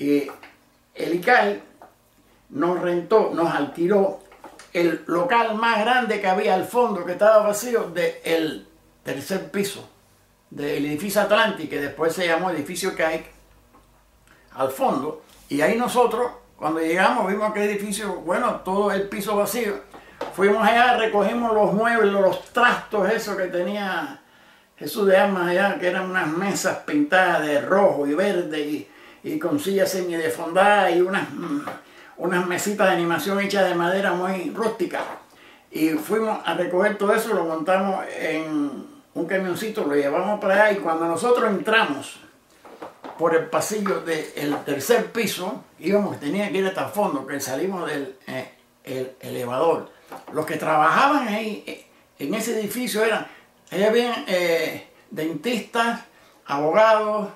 Y el ICAI nos rentó, nos alquiló el local más grande que había al fondo, que estaba vacío, del tercer piso del edificio Atlántico, que después se llamó edificio CAIC, al fondo. Y ahí nosotros, cuando llegamos, vimos aquel edificio, bueno, todo el piso vacío. Fuimos allá, recogimos los muebles, los trastos, eso que tenía Jesús de Almas allá, que eran unas mesas pintadas de rojo y verde y, y con sillas semidefondadas y unas, mm, unas mesitas de animación hechas de madera muy rústica. Y fuimos a recoger todo eso, lo montamos en un camioncito, lo llevamos para allá y cuando nosotros entramos por el pasillo del tercer piso, íbamos, tenía que ir hasta el fondo, que salimos del eh, el elevador. Los que trabajaban ahí eh, en ese edificio eran, ahí eh, dentistas, abogados,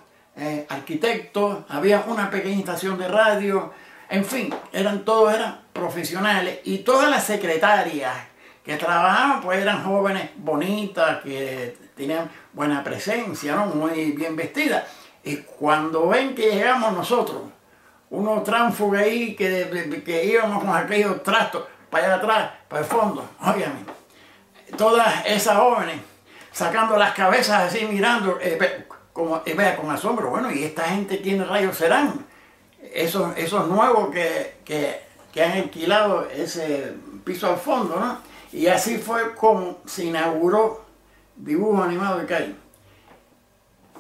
arquitectos, había una pequeña estación de radio, en fin, eran todos eran profesionales y todas las secretarias que trabajaban pues eran jóvenes bonitas, que tenían buena presencia, muy bien vestidas. Y cuando ven que llegamos nosotros, unos tránsfugas ahí que, que íbamos con aquellos trastos para allá atrás, para el fondo, óigame, todas esas jóvenes sacando las cabezas así mirando, eh, como, eh, vea, con asombro, bueno, ¿y esta gente quiénes rayos serán? Esos, esos nuevos que, que, que han alquilado ese piso al fondo, ¿no? Y así fue como se inauguró Dibujo Animado de Cali.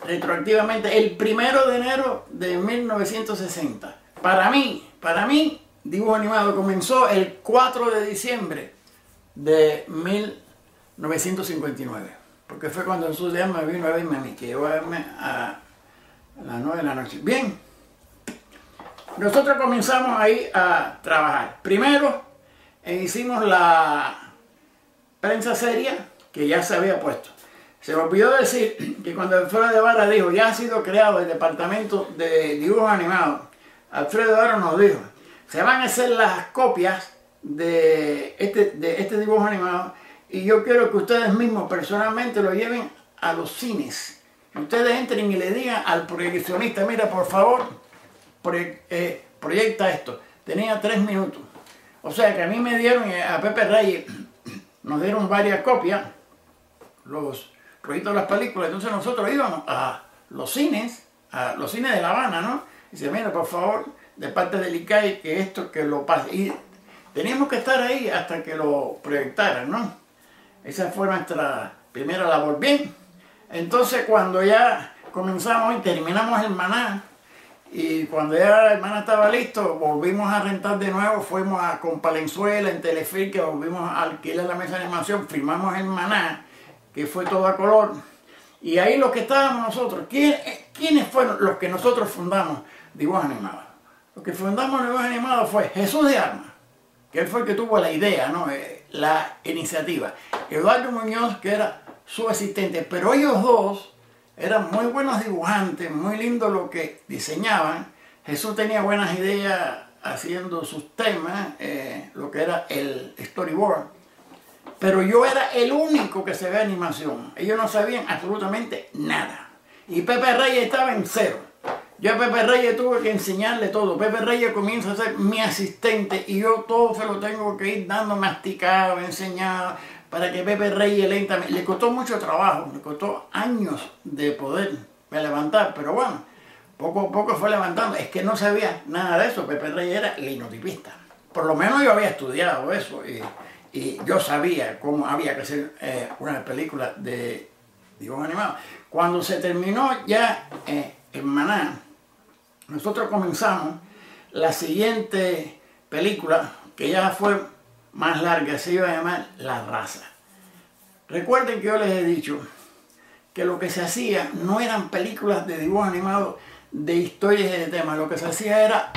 Retroactivamente, el primero de enero de 1960. Para mí, para mí, Dibujo Animado comenzó el 4 de diciembre de 1959. Porque fue cuando Jesús de me vino a verme a mí, que iba a verme a las 9 de la noche. Bien, nosotros comenzamos ahí a trabajar. Primero, hicimos la prensa seria que ya se había puesto. Se me olvidó decir que cuando Alfredo de Vara dijo, ya ha sido creado el departamento de dibujos animados, Alfredo de Vara nos dijo, se van a hacer las copias de este, de este dibujo animado y yo quiero que ustedes mismos personalmente lo lleven a los cines. Ustedes entren y le digan al proyeccionista, mira por favor, eh, proyecta esto. Tenía tres minutos. O sea que a mí me dieron, eh, a Pepe Reyes, nos dieron varias copias, los proyectos de las películas, entonces nosotros íbamos a los cines, a los cines de La Habana, ¿no? Y dice, mira, por favor, de parte del ICAI, que esto, que lo pase. Y teníamos que estar ahí hasta que lo proyectaran, ¿no? Esa fue nuestra primera labor. Bien, entonces cuando ya comenzamos y terminamos el maná, y cuando ya la hermana estaba listo, volvimos a rentar de nuevo, fuimos a con Palenzuela en Telefil, que volvimos a alquilar la mesa de animación, firmamos en Maná, que fue todo a color. Y ahí los que estábamos nosotros, ¿quiénes fueron los que nosotros fundamos Dibujos Animados? Los que fundamos Dibujos Animados fue Jesús de Armas, que él fue el que tuvo la idea, ¿no? Eh, la iniciativa. Eduardo Muñoz, que era su asistente, pero ellos dos eran muy buenos dibujantes, muy lindo lo que diseñaban. Jesús tenía buenas ideas haciendo sus temas, eh, lo que era el storyboard. Pero yo era el único que se ve animación. Ellos no sabían absolutamente nada. Y Pepe Reyes estaba en cero. Yo a Pepe Reyes tuve que enseñarle todo. Pepe Reyes comienza a ser mi asistente y yo todo se lo tengo que ir dando masticado, enseñado para que Pepe Reyes lentamente, le costó mucho trabajo, le costó años de poder levantar, pero bueno, poco a poco fue levantando, es que no sabía nada de eso, Pepe Reyes era linotipista, por lo menos yo había estudiado eso y, yo sabía cómo había que hacer eh, una película de dibujos animados. Cuando se terminó ya eh, en Maná, nosotros comenzamos la siguiente película, que ya fue más larga se iba a llamar La Raza. Recuerden que yo les he dicho que lo que se hacía no eran películas de dibujos animados de historias y de temas, lo que se hacía era...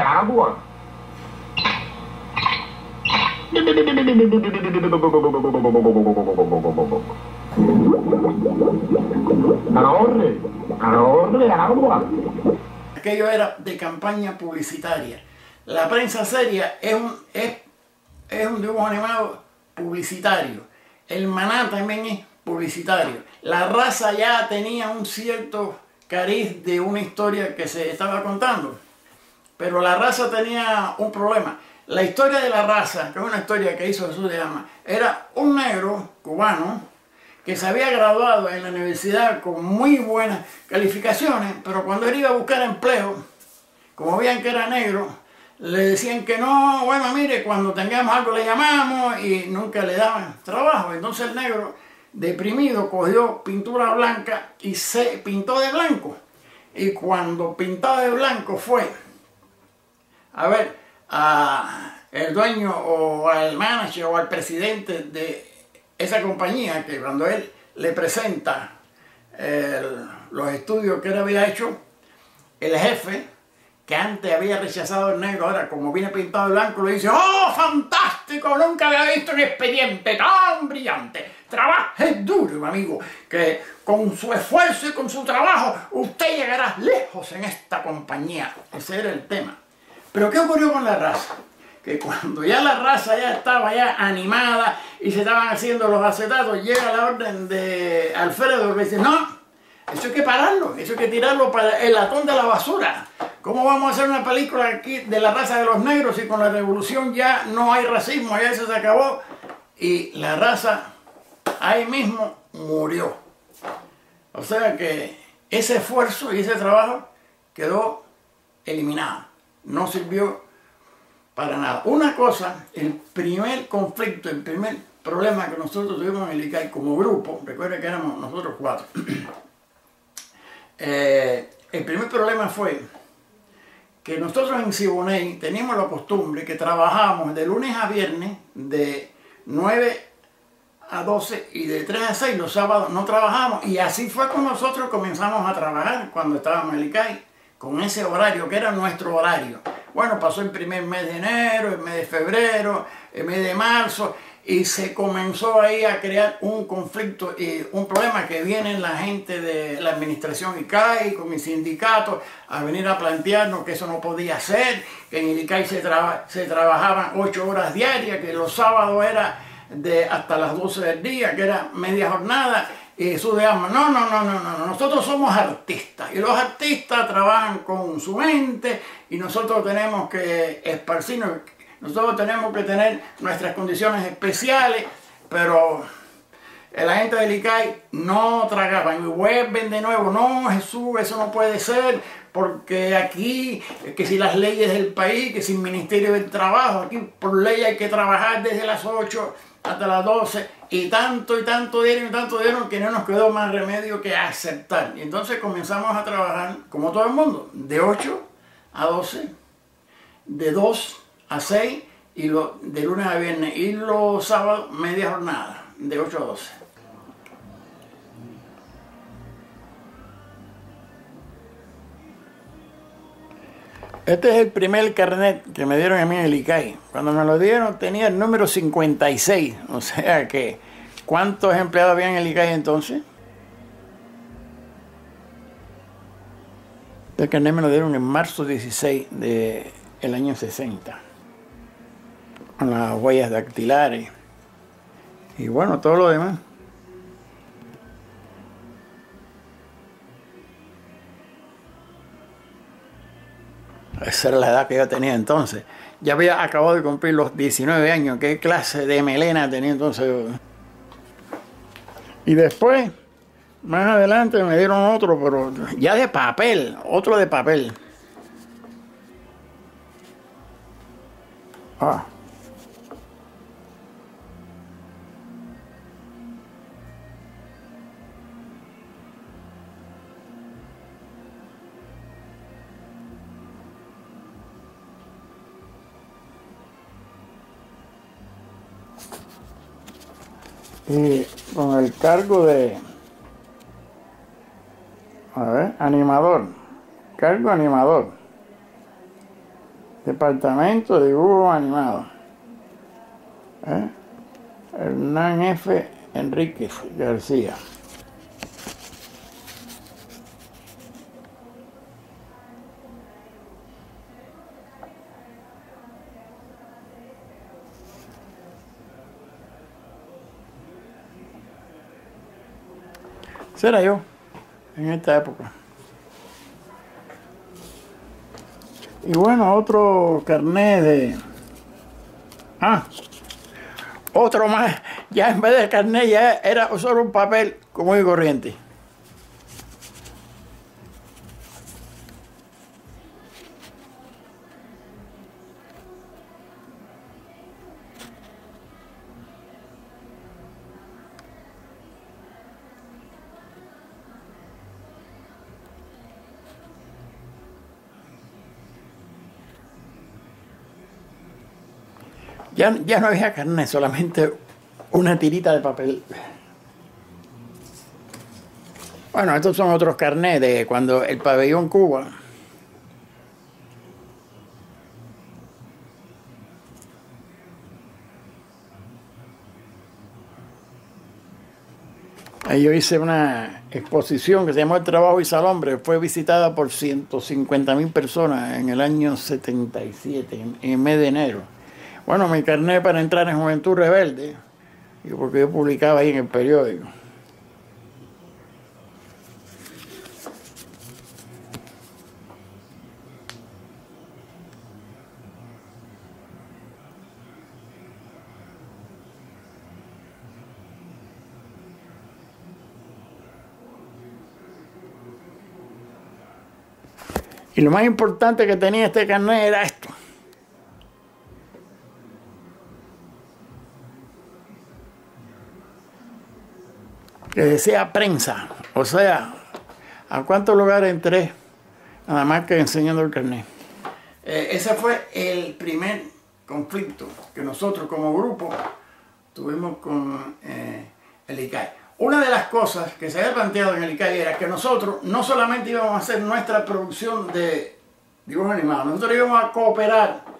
agua. Calor de agua. Aquello era de campaña publicitaria. La prensa seria es un, es, es un dibujo animado publicitario. El maná también es publicitario. La raza ya tenía un cierto cariz de una historia que se estaba contando. Pero la raza tenía un problema. La historia de la raza, que es una historia que hizo Jesús de Ama, era un negro cubano que se había graduado en la universidad con muy buenas calificaciones, pero cuando él iba a buscar empleo, como veían que era negro, le decían que no, bueno, mire, cuando tengamos algo le llamamos y nunca le daban trabajo. Entonces el negro, deprimido, cogió pintura blanca y se pintó de blanco. Y cuando pintó de blanco fue a ver a el dueño o al manager o al presidente de esa compañía que cuando él le presenta los estudios que él había hecho, el jefe, que antes había rechazado el negro, ahora como viene pintado de blanco, le dice, ¡Oh, fantástico! Nunca había visto un expediente tan brillante. Trabaje duro, mi amigo, que con su esfuerzo y con su trabajo usted llegará lejos en esta compañía. Ese era el tema. Pero ¿qué ocurrió con la raza? Que cuando ya la raza ya estaba ya animada y se estaban haciendo los acetatos, llega la orden de Alfredo que dice, no, eso hay que pararlo, eso hay que tirarlo para el latón de la basura. ¿Cómo vamos a hacer una película aquí de la raza de los negros si con la revolución ya no hay racismo, ya eso se acabó? Y la raza ahí mismo murió. O sea que ese esfuerzo y ese trabajo quedó eliminado. No sirvió para nada. Una cosa, el primer conflicto, el primer problema que nosotros tuvimos en el ICAI como grupo, recuerden que éramos nosotros cuatro, Eh, el primer problema fue que nosotros en Siboney teníamos la costumbre que trabajábamos de lunes a viernes de 9 a 12 y de 3 a 6 los sábados no trabajamos y así fue como nosotros comenzamos a trabajar cuando estábamos en el ICAI con ese horario que era nuestro horario. Bueno, pasó el primer mes de enero, el mes de febrero, el mes de marzo y se comenzó ahí a crear un conflicto y un problema que viene la gente de la administración ICAI con mi sindicato a venir a plantearnos que eso no podía ser, que en el ICAI se, traba- se trabajaban 8 horas diarias, que los sábados era de hasta las 12 del día, que era media jornada, y Jesús de Alma, no, no, no, no, no, no, nosotros somos artistas, y los artistas trabajan con su mente, y nosotros tenemos que esparcirnos, nosotros tenemos que tener nuestras condiciones especiales, pero la gente del ICAI no tragaban y vuelven de nuevo, no Jesús, eso no puede ser, porque aquí, que si las leyes del país, que si el Ministerio del Trabajo, aquí por ley hay que trabajar desde las 8 hasta las 12, y tanto y tanto dieron y tanto dieron que no nos quedó más remedio que aceptar. Y entonces comenzamos a trabajar, como todo el mundo, de 8 a 12, de 2 a 6, y lo, de lunes a viernes, y los sábados media jornada, de 8 a 12. Este es el primer carnet que me dieron a mí en el ICAI. Cuando me lo dieron tenía el número 56. O sea que, ¿cuántos empleados había en el ICAI entonces? El carnet me lo dieron en marzo 16 del año 60. Con las huellas dactilares. Y bueno, todo lo demás. Esa era la edad que yo tenía entonces. Ya había acabado de cumplir los 19 años. ¿Qué clase de melena tenía entonces? Y después, más adelante me dieron otro, pero ya de papel, otro de papel. Ah. Y con el cargo de animador cargo animador departamento de dibujo animado ¿Eh? Hernán F Enríquez García. Ese era yo en esta época. Y bueno, otro carnet de... Ah, otro más. Ya en vez de carnet ya era solo un papel común y corriente. Ya, ya no había carnet, solamente una tirita de papel. Bueno, estos son otros carnets de cuando el pabellón Cuba. Yo hice una exposición que se llamó El Trabajo y Salombre. Fue visitada por 150 mil personas en el año 77, en el mes de enero. Bueno, mi carnet para entrar en Juventud Rebelde, porque yo publicaba ahí en el periódico. Y lo más importante que tenía este carnet era esto. Que decía prensa, o sea, ¿a cuántos lugares entré? Nada más que enseñando el carnet. Eh, ese fue el primer conflicto que nosotros como grupo tuvimos con eh, el ICAI. Una de las cosas que se había planteado en el ICAI era que nosotros no solamente íbamos a hacer nuestra producción de dibujos animados, nosotros íbamos a cooperar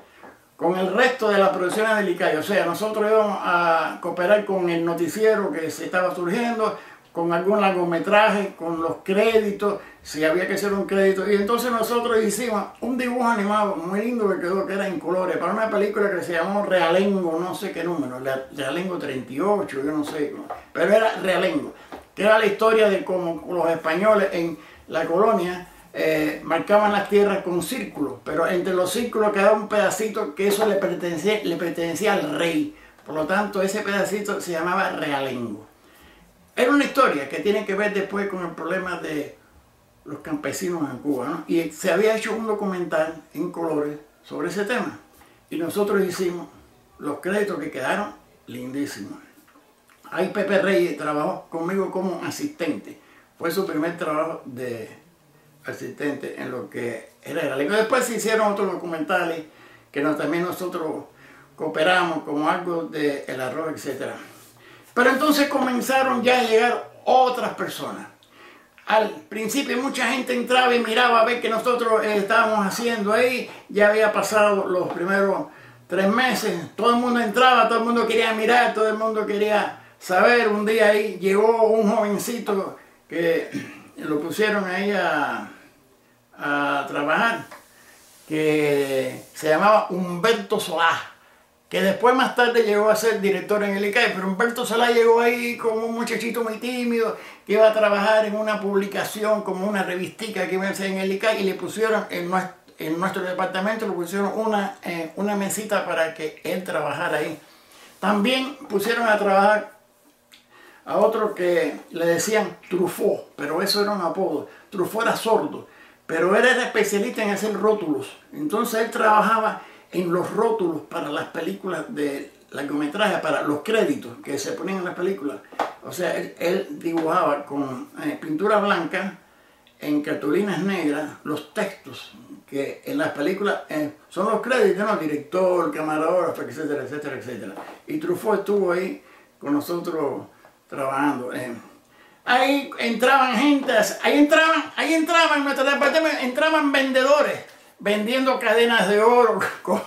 con el resto de las producciones del ICAI. O sea, nosotros íbamos a cooperar con el noticiero que se estaba surgiendo, con algún largometraje, con los créditos, si había que hacer un crédito. Y entonces nosotros hicimos un dibujo animado muy lindo que quedó, que era en colores, para una película que se llamó Realengo, no sé qué número, Realengo 38, yo no sé, pero era Realengo, que era la historia de cómo los españoles en la colonia eh, marcaban las tierras con círculos, pero entre los círculos quedaba un pedacito que eso le pertenecía, le pertenecía al rey. Por lo tanto, ese pedacito se llamaba realengo. Era una historia que tiene que ver después con el problema de los campesinos en Cuba, Y se había hecho un documental en colores sobre ese tema. Y nosotros hicimos los créditos que quedaron lindísimos. Ahí Pepe Reyes trabajó conmigo como asistente. Fue su primer trabajo de asistente en lo que era la lengua. Después se hicieron otros documentales que también nosotros cooperamos como algo de el arroz, etc. Pero entonces comenzaron ya a llegar otras personas. Al principio mucha gente entraba y miraba a ver qué nosotros eh, estábamos haciendo ahí. Ya había pasado los primeros tres meses. Todo el mundo entraba, todo el mundo quería mirar, todo el mundo quería saber. Un día ahí llegó un jovencito que lo pusieron ahí a, trabajar, que se llamaba Humberto Solá, que después más tarde llegó a ser director en el ICAI, pero Humberto Solá llegó ahí como un muchachito muy tímido, que iba a trabajar en una publicación, como una revistica que iba a hacer en el ICAI, y le pusieron en nuestro, en nuestro departamento, le pusieron una, eh, una mesita para que él trabajara ahí. También pusieron a trabajar a otro que le decían Truffaut, pero eso era un apodo. Truffaut era sordo, pero él era especialista en hacer rótulos. Entonces él trabajaba en los rótulos para las películas de largometraje, para los créditos que se ponían en las películas. O sea, él, dibujaba con eh, pintura blanca en cartulinas negras los textos que en las películas eh, son los créditos, ¿no? Director, camarógrafo, etcétera, etcétera, etcétera. Y Truffaut estuvo ahí con nosotros trabajando. Eh. Ahí entraban gente, ahí entraban, ahí entraban entraban vendedores vendiendo cadenas de oro, como,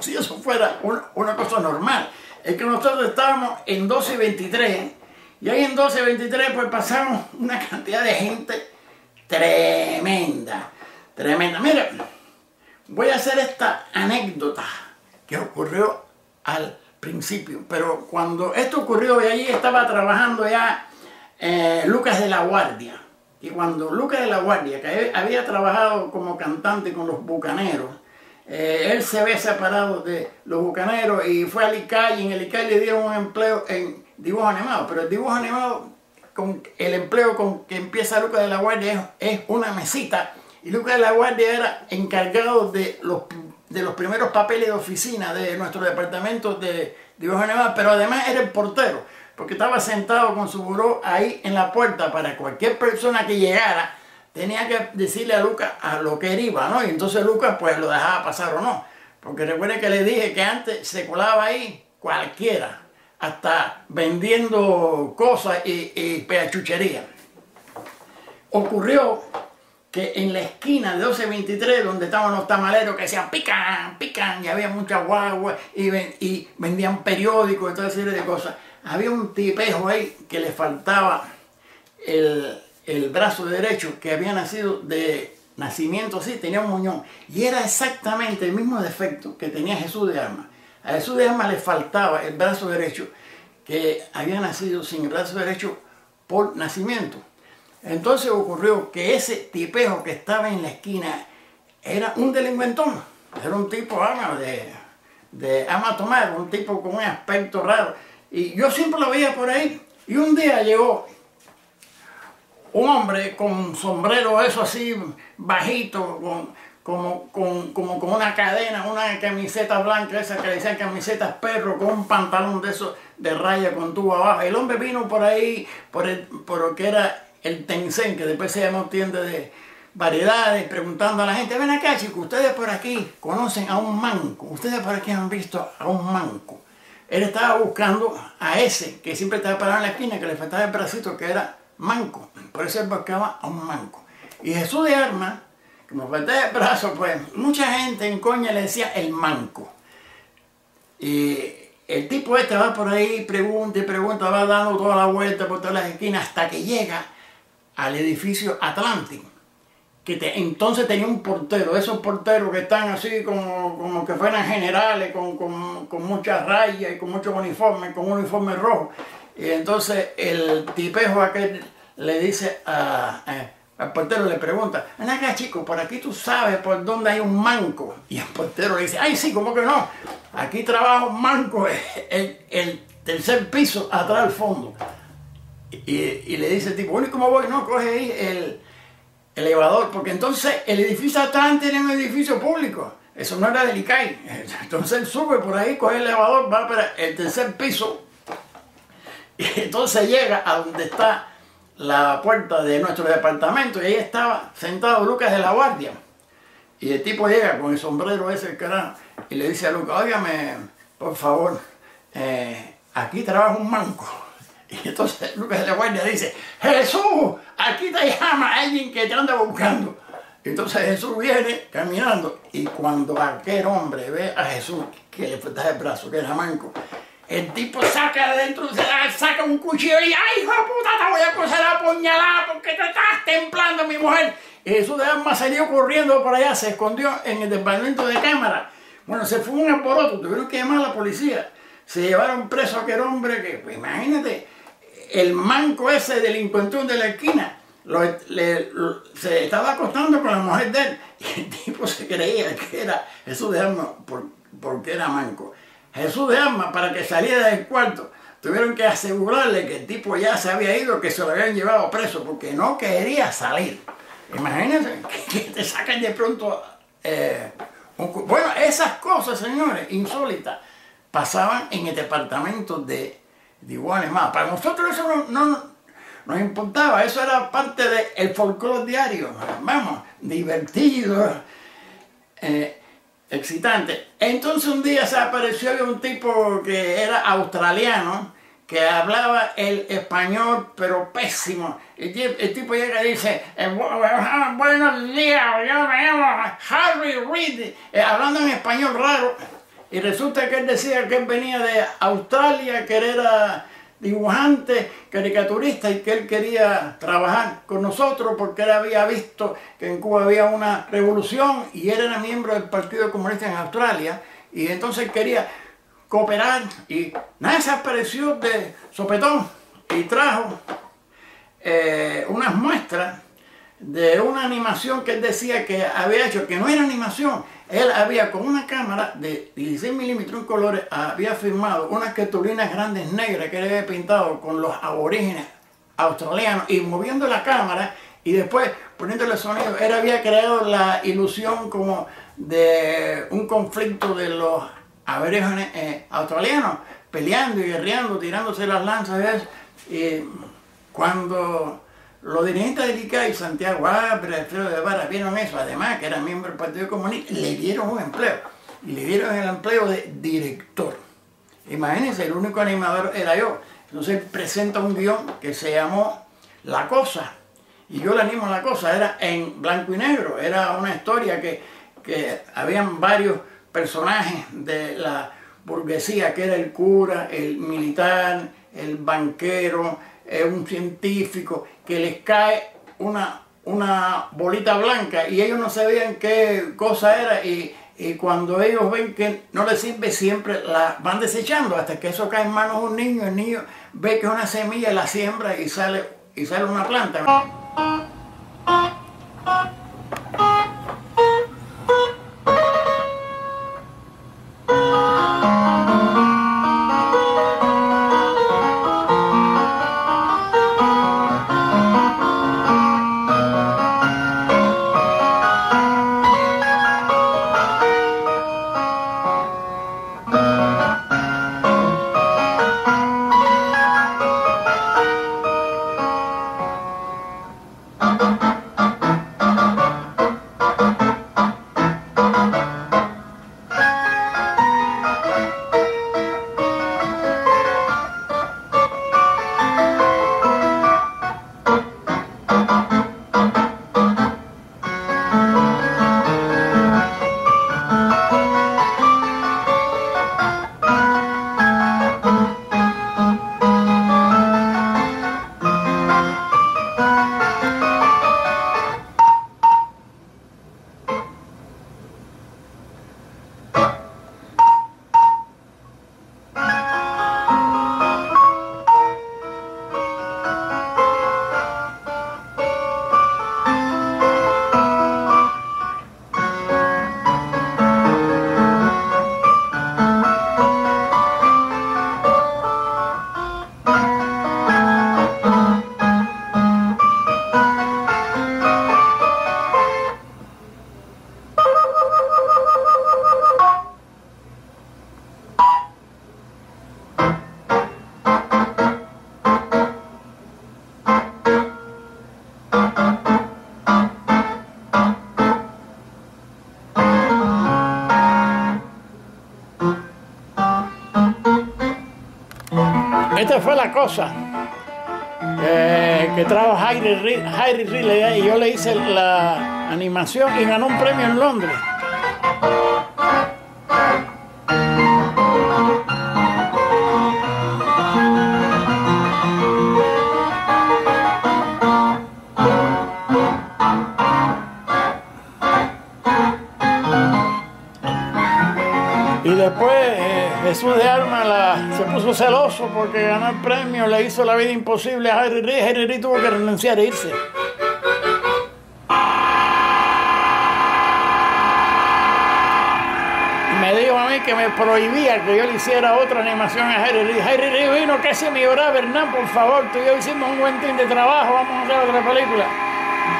si eso fuera una, cosa normal. Es que nosotros estábamos en 12 y 23 Y ahí en 1223 pues pasamos una cantidad de gente tremenda, tremenda. Mira, voy a hacer esta anécdota que ocurrió al principio, pero cuando esto ocurrió y allí estaba trabajando ya eh, Lucas de la Guardia. Y cuando Lucas de la Guardia, que había trabajado como cantante con los bucaneros, eh, él se ve separado de los bucaneros y fue al ICAI y en el ICAI le dieron un empleo en dibujo animado, pero el dibujo animado, con el empleo con que empieza Lucas de la Guardia es, una mesita y Lucas de la Guardia era encargado de los, de los primeros papeles de oficina de nuestro departamento de dibujo animado, pero además era el portero porque estaba sentado con su buró ahí en la puerta para cualquier persona que llegara, tenía que decirle a Lucas a lo que él iba, ¿no? Y entonces Lucas pues lo dejaba pasar o no. Porque recuerden que le dije que antes se colaba ahí cualquiera, hasta vendiendo cosas y, y peachuchería. Ocurrió que en la esquina de 1223, donde estaban los tamaleros que decían pican, pican, y había mucha guagua y, y vendían periódicos y toda serie de cosas, había un tipejo ahí que le faltaba el, brazo derecho, que había nacido de nacimiento así, tenía un muñón. Y era exactamente el mismo defecto que tenía Jesús de Arma. A Jesús de Arma le faltaba el brazo derecho, que había nacido sin el brazo derecho por nacimiento. Entonces ocurrió que ese tipejo que estaba en la esquina era un delincuentón. Era un tipo de, de ama tomar, un tipo con un aspecto raro. Y yo siempre lo veía por ahí. Y un día llegó un hombre con sombrero eso así bajito, con, como, con, como con una cadena, una camiseta blanca, esa que decían camisetas perro, con un pantalón de eso de raya con tubo abajo. El hombre vino por ahí, por, el, por lo que era el Tencent, que después se llamó tienda de variedades, preguntando a la gente, ven acá chicos, ustedes por aquí conocen a un manco, ustedes por aquí han visto a un manco él estaba buscando a ese que siempre estaba parado en la esquina, que le faltaba el bracito, que era manco. Por eso él buscaba a un manco. Y Jesús de Arma, como faltaba el brazo, pues mucha gente en coña le decía el manco. Y el tipo este va por ahí, pregunta y pregunta, va dando toda la vuelta por todas las esquinas hasta que llega al edificio Atlántico que entonces tenía un portero, esos porteros que están así como, como que fueran generales, con, con, muchas rayas y con muchos uniformes, con un uniforme rojo. Y entonces el tipejo aquel le dice al portero, le pregunta, ven acá chico, por aquí tú sabes por dónde hay un manco. Y el portero le dice, ay sí, ¿cómo que no? Aquí trabaja un manco, el, el tercer piso atrás al fondo. Y, y, le dice el tipo, bueno, ¿y cómo voy? No, coge ahí el elevador, porque entonces el edificio Atlante era un edificio público, eso no era del ICAI. Entonces él sube por ahí, coge el elevador, va para el tercer piso y entonces llega a donde está la puerta de nuestro departamento y ahí estaba sentado Lucas de la Guardia. Y el tipo llega con el sombrero ese, carajo, y le dice a Lucas, óigame, por favor, eh, aquí trabaja un manco. Y entonces Lucas de la Guardia dice, Jesús, aquí te llama alguien que te anda buscando. Entonces Jesús viene caminando y cuando aquel hombre ve a Jesús que le falta el brazo, que era manco, el tipo saca de dentro, saca un cuchillo y ¡ay, hijo de puta, te voy a coser a puñalada porque te estás templando, mi mujer! Y Jesús de alma salió corriendo por allá, se escondió en el departamento de cámara. Bueno, se fue un alboroto, tuvieron que llamar a la policía. Se llevaron preso a aquel hombre que, pues, imagínate, el manco ese delincuentón de la esquina se estaba acostando con la mujer de él y el tipo se creía que era Jesús de Alma porque era manco. Jesús de Alma, para que saliera del cuarto, tuvieron que asegurarle que el tipo ya se había ido, que se lo habían llevado preso, porque no quería salir. Imagínense que, te sacan de pronto... Eh, bueno, esas cosas, señores, insólitas, pasaban en el departamento de digo, más. Para nosotros eso no, nos importaba, eso era parte del folclore diario, vamos, divertido, eh, excitante. Entonces un día se apareció un tipo que era australiano, que hablaba el español, pero pésimo. El, tipo llega y dice, eh, buenos días, yo me llamo Harry Reid, eh, hablando en español raro. Y resulta que él decía que él venía de Australia, que era dibujante, caricaturista y que él quería trabajar con nosotros porque él había visto que en Cuba había una revolución y él era miembro del Partido Comunista en Australia y entonces quería cooperar y nada se apareció de sopetón y trajo eh, unas muestras de una animación que él decía que había hecho, que no era animación, él había con una cámara de 16 milímetros en colores, había filmado unas cartulinas grandes negras que él había pintado con los aborígenes australianos y moviendo la cámara y después poniéndole sonido, él había creado la ilusión como de un conflicto de los aborígenes eh, australianos peleando y guerreando, tirándose las lanzas y cuando los dirigentes de ICA y Santiago Abra, Alfredo de Vara vieron eso, además que era miembro del Partido Comunista, le dieron un empleo. Y le dieron el empleo de director. Imagínense, el único animador era yo. Entonces presenta un guion que se llamó La Cosa. Y yo le animo a La Cosa, era en blanco y negro. Era una historia que, que habían varios personajes de la burguesía, que era el cura, el militar, el banquero, un científico, que les cae una, una bolita blanca y ellos no sabían qué cosa era y, cuando ellos ven que no les sirve siempre la van desechando hasta que eso cae en manos de un niño, el niño ve que es una semilla, la siembra y sale, y sale una planta. Esta fue la cosa eh, que trajo Harry, Ridley y yo le hice la animación y ganó un premio en Londres. Jesús de Alma se puso celoso porque ganó el premio, le hizo la vida imposible a Harry Reid. Harry Reid tuvo que renunciar e irse. me dijo a mí que me prohibía que yo le hiciera otra animación a Harry Reid. Harry Reid vino casi a mi hora, Bernán, por favor, tú y yo hicimos un buen team de trabajo, vamos a hacer otra película.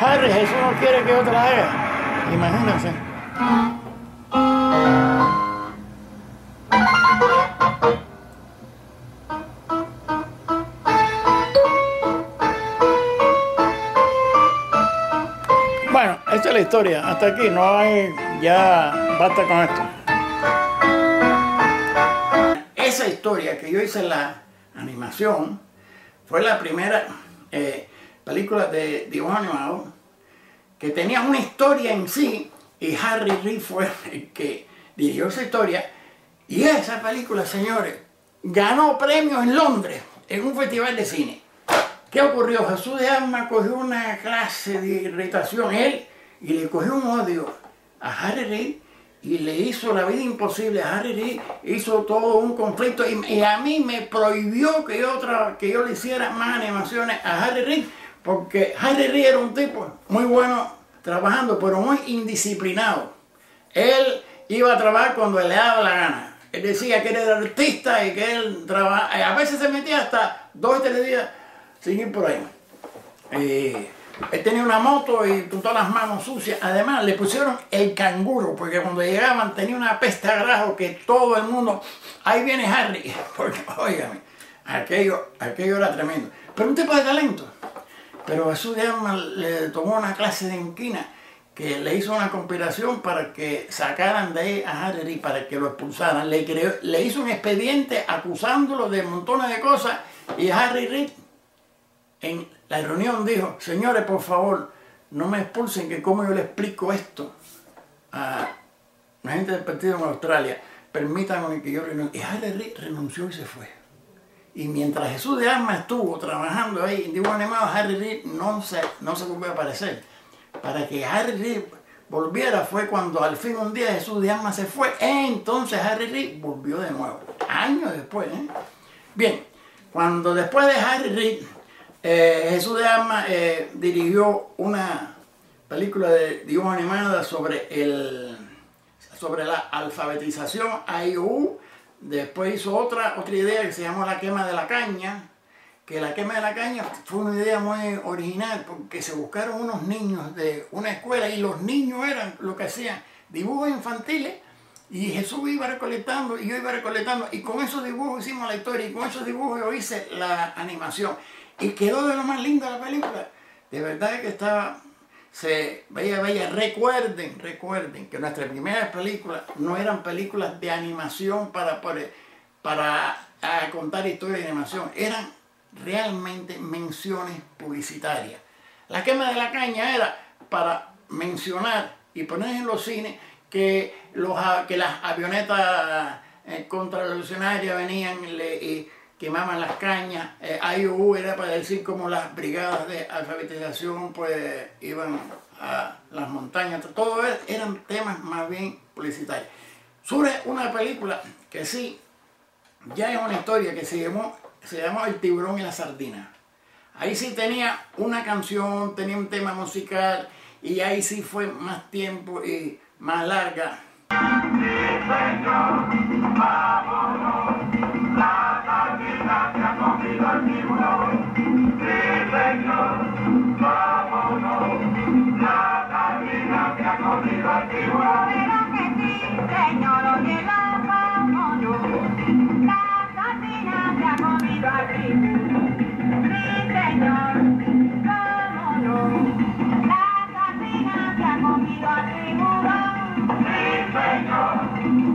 Harry, Jesús no quiere que otra haga. Imagínense. La historia. Hasta aquí, no hay. Ya basta con esto. Esa historia que yo hice en la animación fue la primera eh, película de dibujo animado que tenía una historia en sí y Harry Reid fue el que dirigió esa historia y esa película, señores, ganó premios en Londres en un festival de cine. ¿Qué ocurrió? Jesús de Alma cogió una clase de irritación, él, y le cogió un odio a Harry y le hizo la vida imposible a Harry hizo todo un conflicto y, a mí me prohibió que yo, que yo le hiciera más animaciones a Harry porque Harry era un tipo muy bueno trabajando, pero muy indisciplinado. Él iba a trabajar cuando le daba la gana. Él decía que era artista y que él trabajaba, a veces se metía hasta dos o tres días ir por ahí. Eh, él tenía una moto y con todas las manos sucias. Además, le pusieron el canguro, porque cuando llegaban tenía una peste a grajo que todo el mundo. Ahí viene Harry. Porque, óigame, aquello, aquello era tremendo. Pero un tipo de talento. Pero Jesús de Alma le tomó una clase de inquina que le hizo una conspiración para que sacaran de ahí a Harry para que lo expulsaran. Le, creó, le hizo un expediente acusándolo de montones de cosas y Harry Reid en la reunión dijo, señores, por favor, no me expulsen, que como yo le explico esto a la gente del partido en Australia, permítanme que yo renuncie. Y Harry renunció y se fue. Y mientras Jesús de Alma estuvo trabajando ahí en dibujo animado, Harry Reid no se, no se volvió a aparecer. Para que Harry Reid volviera fue cuando al fin un día Jesús de Alma se fue. Entonces Harry Reid volvió de nuevo. Años después. ¿eh? Bien, cuando después de Harry Reid eh, Jesús de Alma eh, dirigió una película de dibujo animada sobre, el, sobre la alfabetización AIU. Después hizo otra, otra idea que se llamó La quema de la caña. Que la quema de la caña fue una idea muy original porque se buscaron unos niños de una escuela y los niños eran lo que hacían dibujos infantiles y Jesús iba recolectando y yo iba recolectando y con esos dibujos hicimos la historia y con esos dibujos yo hice la animación. Y quedó de lo más lindo la película. De verdad que estaba, se veía bella. Recuerden, recuerden que nuestras primeras películas no eran películas de animación para, para, contar historias de animación. Eran realmente menciones publicitarias. La quema de la caña era para mencionar y poner en los cines que, los, que las avionetas eh, contrarrevolucionarias venían y quemaban las cañas. Eh, IOU era para decir como las brigadas de alfabetización pues iban a las montañas. Todo eran temas más bien publicitarios. Surge una película que sí, ya es una historia que se llamó, El tiburón y la sardina. Ahí sí tenía una canción, tenía un tema musical y ahí sí fue más tiempo y más larga.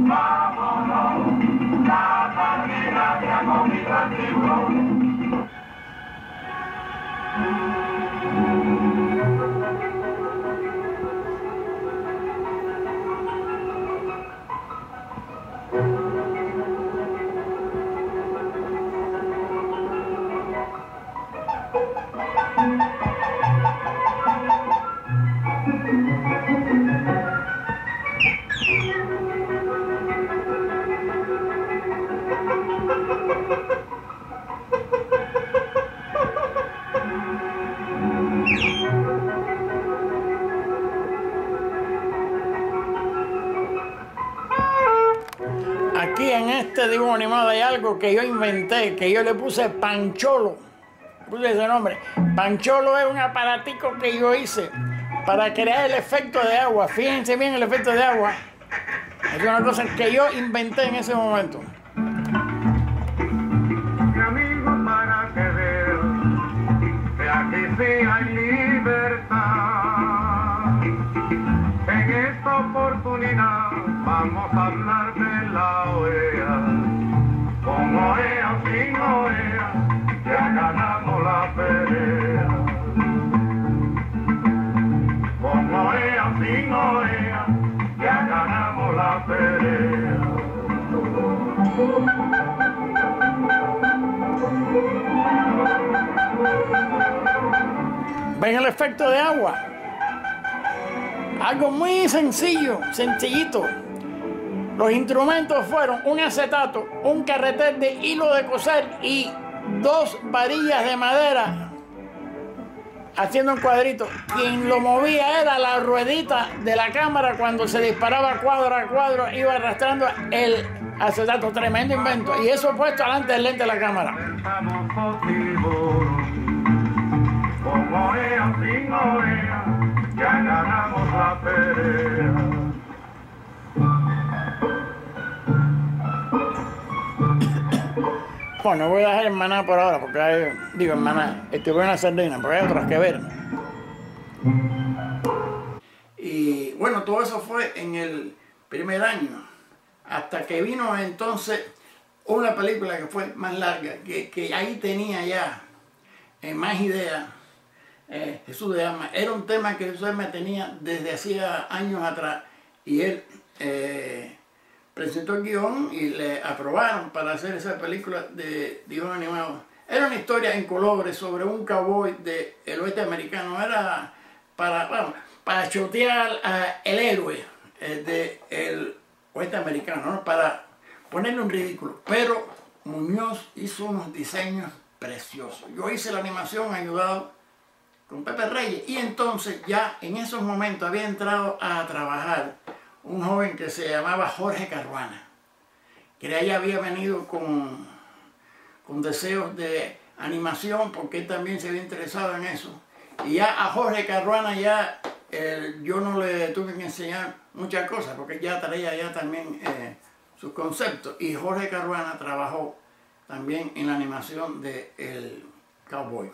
Bye. Dibujo animado hay algo que yo inventé, que yo le puse Pancholo. Puse ese nombre. Pancholo es un aparatico que yo hice para crear el efecto de agua. Fíjense bien el efecto de agua. Es una cosa que yo inventé en ese momento. Libertad. En esta oportunidad vamos a hablar de la OEA. Con OEA, sin OEA, ya ganamos la pelea. Con OEA, sin OEA, ya ganamos la pelea. Ven el efecto de agua. Algo muy sencillo, sencillito. Los instrumentos fueron un acetato, un carretel de hilo de coser y dos varillas de madera haciendo un cuadrito. Quien lo movía era la ruedita de la cámara cuando se disparaba cuadro a cuadro, iba arrastrando el acetato. Tremendo invento. Y eso puesto delante del lente de la cámara. Sin orea, ya ganamos la pelea. Bueno, voy a dejar hermana por ahora, porque hay, digo hermana, estoy con una sardina, porque hay otras que ver. Y bueno, todo eso fue en el primer año, hasta que vino entonces una película que fue más larga, que, que ahí tenía ya eh, más ideas. Eh, Jesús de Alma, era un tema que Jesús de Alma tenía desde hacía años atrás y él eh, presentó el guion y le aprobaron para hacer esa película de guion animado. Era una historia en colores sobre un cowboy del oeste americano. Era para, bueno, para chotear al héroe eh, del oeste americano, ¿no? para ponerle un ridículo. Pero Muñoz hizo unos diseños preciosos. Yo hice la animación ayudado con Pepe Reyes y entonces ya en esos momentos había entrado a trabajar un joven que se llamaba Jorge Caruana, que de ahí había venido con, con deseos de animación, porque él también se había interesado en eso. Y ya a Jorge Caruana ya yo no le tuve que enseñar muchas cosas, porque ya traía ya también eh, sus conceptos. Y Jorge Caruana trabajó también en la animación de El Cowboy.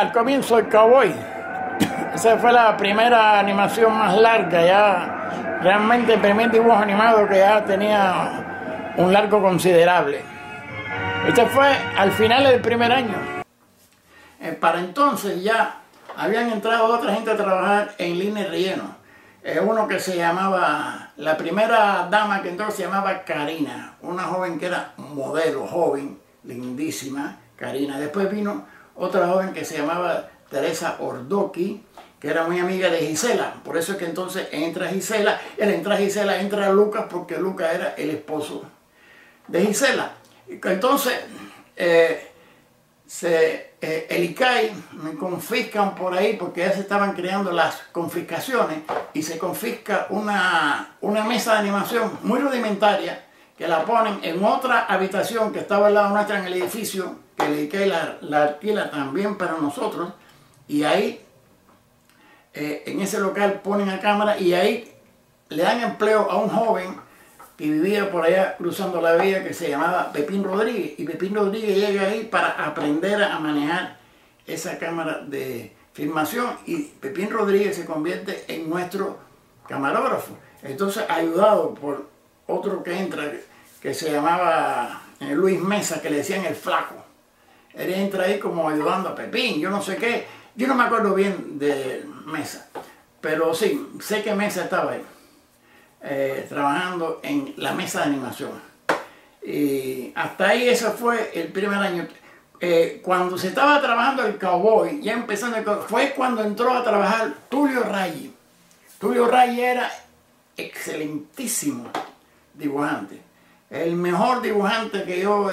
El comienzo del cowboy. Esa fue la primera animación más larga, ya realmente el primer dibujo animado que ya tenía un largo considerable. Este fue al final del primer año. Eh, para entonces ya habían entrado otra gente a trabajar en línea de relleno. Eh, uno que se llamaba, la primera dama que entró se llamaba Karina, una joven que era modelo, joven, lindísima, Karina. Después vino otra joven que se llamaba Teresa Ordoqui, que era muy amiga de Gisela. Por eso es que entonces entra Gisela, él entra Gisela, entra Lucas, porque Lucas era el esposo de Gisela. Entonces, eh, se, eh, el ICAI confiscan por ahí porque ya se estaban creando las confiscaciones y se confisca una, una mesa de animación muy rudimentaria que la ponen en otra habitación que estaba al lado nuestra en el edificio, que ICAI la, la alquila también para nosotros y ahí eh, en ese local ponen a cámara y ahí le dan empleo a un joven que vivía por allá cruzando la vía que se llamaba Pepín Rodríguez. Y Pepín Rodríguez llega ahí para aprender a manejar esa cámara de filmación y Pepín Rodríguez se convierte en nuestro camarógrafo. Entonces, ayudado por otro que entra, que se llamaba eh, Luis Mesa, que le decían el flaco. Él entra ahí como ayudando a Pepín, yo no sé qué. Yo no me acuerdo bien de Mesa, pero sí, sé que Mesa estaba ahí eh, trabajando en la mesa de animación. Y hasta ahí ese fue el primer año. Eh, cuando se estaba trabajando el cowboy, ya empezando el cow- fue cuando entró a trabajar Tulio Raggi. Tulio Raggi era excelentísimo dibujante. El mejor dibujante que yo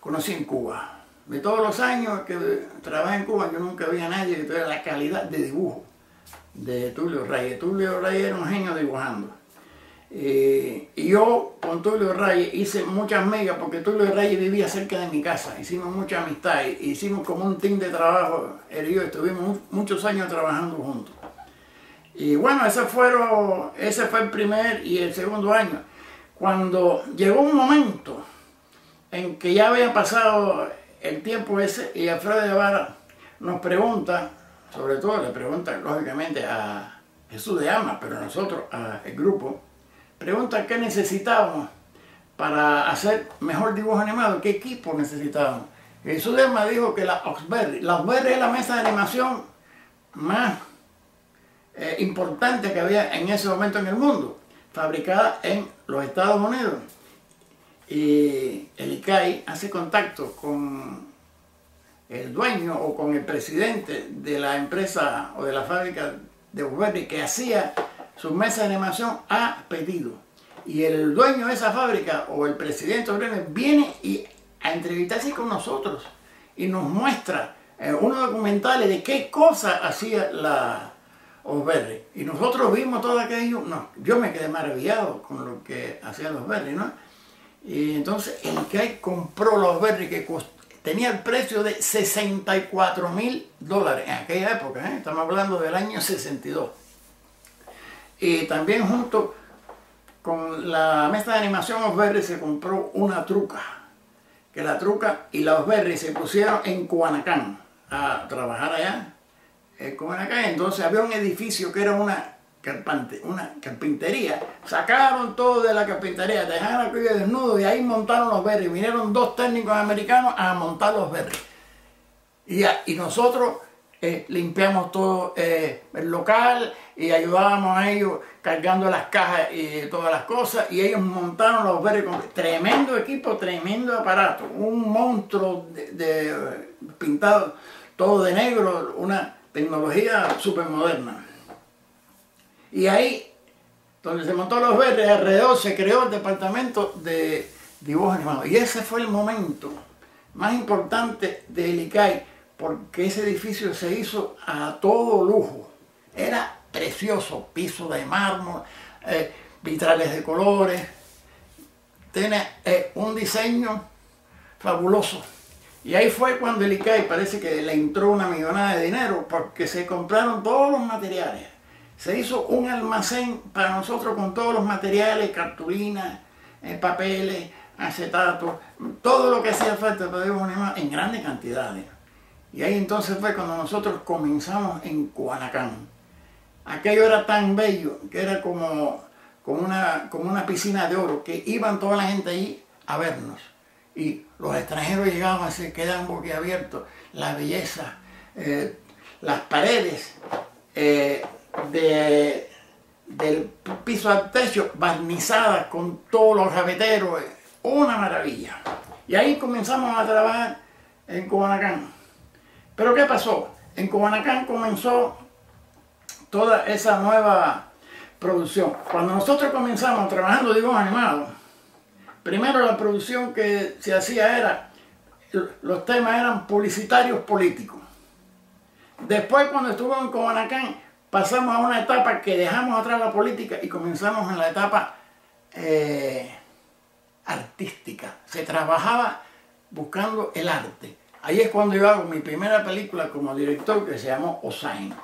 conocí en Cuba. De todos los años que trabajé en Cuba, yo nunca vi a nadie que tuviera la calidad de dibujo de Tulio Reyes. Tulio Reyes era un genio dibujando. Eh, y yo con Tulio Reyes hice muchas megas porque Tulio Reyes vivía cerca de mi casa. Hicimos mucha amistad, hicimos como un team de trabajo. Él y yo estuvimos mu- muchos años trabajando juntos. Y bueno, ese, fueron, ese fue el primer y el segundo año. Cuando llegó un momento en que ya había pasado el tiempo ese y Alfredo Guevara nos pregunta, sobre todo le pregunta lógicamente a Jesús de Ama, pero nosotros, al grupo, pregunta qué necesitábamos para hacer mejor dibujo animado, qué equipo necesitábamos. Jesús de Ama dijo que la Oxberry, la Oxberry es la mesa de animación más eh, importante que había en ese momento en el mundo, fabricada en los Estados Unidos. Y el ICAI hace contacto con el dueño o con el presidente de la empresa o de la fábrica de Burberry que hacía su mesa de animación a pedido. Y el dueño de esa fábrica o el presidente de Burberry viene y a entrevistarse con nosotros y nos muestra eh, unos documentales de qué cosa hacía la Osberry. Y nosotros vimos todo aquello, no, yo me quedé maravillado con lo que hacían los Osberry, ¿no? Y entonces el ICAI compró los Osberry que tenía el precio de 64 mil dólares en aquella época, ¿eh? estamos hablando del año 62. Y también junto con la mesa de animación se compró una truca, que la truca y la Osberry se pusieron en Cuanacán a trabajar allá, en Cuanacán. Entonces había un edificio que era una, una carpintería. Sacaron todo de la carpintería, dejaron aquello desnudo y ahí montaron los Berry. Vinieron dos técnicos americanos a montar los Berry. Y, y nosotros eh, limpiamos todo eh, el local y ayudábamos a ellos cargando las cajas y todas las cosas. Y ellos montaron los Berry con tremendo equipo, tremendo aparato. Un monstruo de, pintado todo de negro, una tecnología súper moderna. Y ahí, donde se montó los verdes, alrededor se creó el departamento de dibujo animado. Y ese fue el momento más importante del ICAI, porque ese edificio se hizo a todo lujo. Era precioso, piso de mármol, eh, vitrales de colores. Tiene eh, un diseño fabuloso. Y ahí fue cuando el ICAI parece que le entró una millonada de dinero porque se compraron todos los materiales. Se hizo un almacén para nosotros con todos los materiales, cartulinas, eh, papeles, acetatos, todo lo que hacía falta para animado en grandes cantidades. Y ahí entonces fue cuando nosotros comenzamos en Cuanacán. Aquello era tan bello que era como, como, una, como una piscina de oro, que iban toda la gente ahí a vernos. Y los extranjeros llegaban, se quedaban boquiabiertos. La belleza, eh, las paredes eh, de, del piso al techo barnizadas con todos los gaveteros. Una maravilla. Y ahí comenzamos a trabajar en Cubanacán. Pero ¿qué pasó? En Cubanacán comenzó toda esa nueva producción. Cuando nosotros comenzamos trabajando dibujos animados, primero la producción que se hacía era, los temas eran publicitarios políticos. Después cuando estuvo en Cubanacán, pasamos a una etapa que dejamos atrás la política y comenzamos en la etapa eh, artística. Se trabajaba buscando el arte. Ahí es cuando yo hago mi primera película como director que se llamó Osain.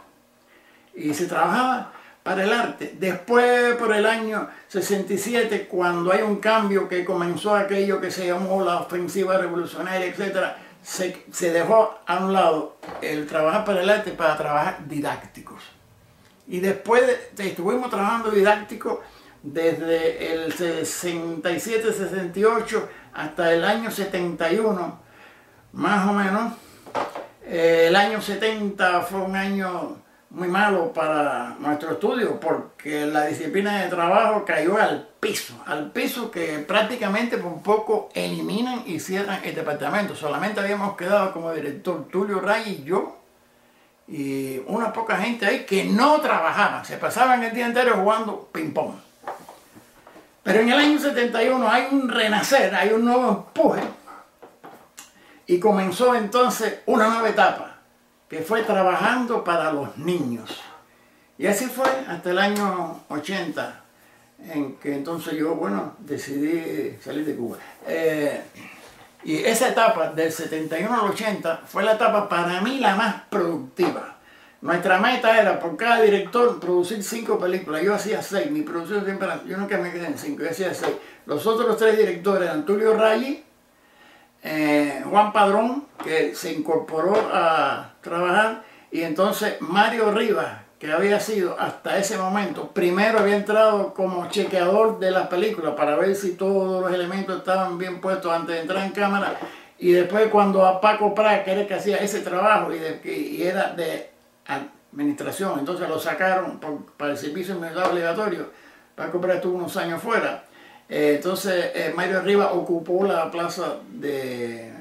Y se trabajaba para el arte. Después, por el año 67, cuando hay un cambio que comenzó aquello que se llamó la ofensiva revolucionaria, etc., se, se dejó a un lado el trabajar para el arte para trabajar didácticos. Y después de, estuvimos trabajando didáctico desde el 67-68 hasta el año 71, más o menos. Eh, el año 70 fue un año muy malo para nuestro estudio porque la disciplina de trabajo cayó al piso, al piso que prácticamente por poco eliminan y cierran el departamento. Solamente habíamos quedado como director Tulio Ray y yo y una poca gente ahí que no trabajaban, se pasaban el día entero jugando ping-pong. Pero en el año 71 hay un renacer, hay un nuevo empuje y comenzó entonces una nueva etapa que fue trabajando para los niños. Y así fue hasta el año 80, en que entonces yo, bueno, decidí salir de Cuba. Eh, y esa etapa del 71 al 80 fue la etapa para mí la más productiva. Nuestra meta era por cada director producir cinco películas. Yo hacía seis, mi producción siempre yo nunca me quedé en cinco, yo hacía seis. Los otros tres directores eran Tulio Raggi, eh, Juan Padrón, que se incorporó a trabajar, y entonces Mario Rivas, que había sido hasta ese momento, primero había entrado como chequeador de las películas para ver si todos los elementos estaban bien puestos antes de entrar en cámara, y después cuando a Paco Prat, que era que hacía ese trabajo y, de, y era de administración, entonces lo sacaron para el servicio militar obligatorio, Paco Prat estuvo unos años fuera, eh, entonces eh, Mario Rivas ocupó la plaza de,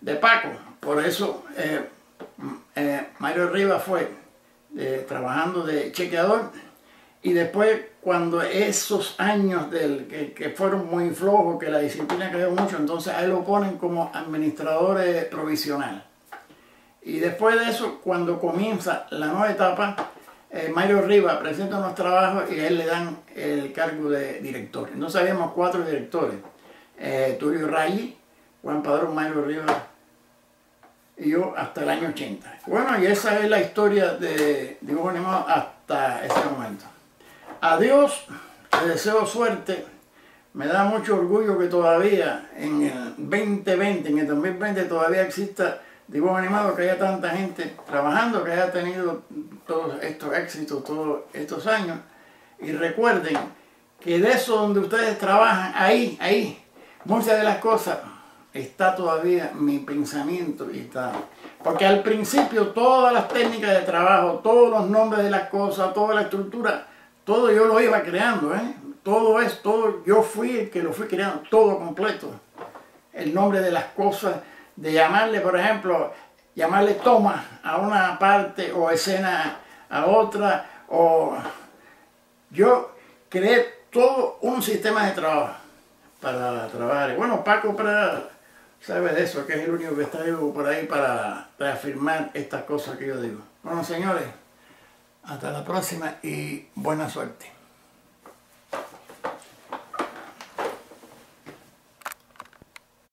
de Paco, por eso eh, Mario Rivas fue trabajando de chequeador y después cuando esos años del, que, fueron muy flojos, que la disciplina cayó mucho, entonces ahí lo ponen como administrador provisional. Y después de eso, cuando comienza la nueva etapa, eh, Mario Riva presenta unos trabajos y a él le dan el cargo de director. Entonces habíamos cuatro directores. Eh, Tulio Rayi, Juan Padrón, Mario Riva y yo hasta el año 80. Bueno, y esa es la historia de dibujo animado hasta ese momento. Adiós, te deseo suerte. Me da mucho orgullo que todavía en el 2020, en el 2020 todavía exista dibujo animado, que haya tanta gente trabajando, que haya tenido todos estos éxitos todos estos años. Y recuerden que de eso donde ustedes trabajan, ahí, ahí, muchas de las cosas está todavía mi pensamiento y está. Porque al principio todas las técnicas de trabajo, todos los nombres de las cosas, toda la estructura, todo yo lo iba creando, ¿eh? Todo es, todo, yo fui el que lo fui creando, todo completo. El nombre de las cosas, de llamarle, por ejemplo, llamarle toma a una parte o escena a otra, o yo creé todo un sistema de trabajo para trabajar. Bueno, Paco para sabe de eso, que es el único que está vivo por ahí para reafirmar estas cosas que yo digo. Bueno, señores, hasta la próxima y buena suerte.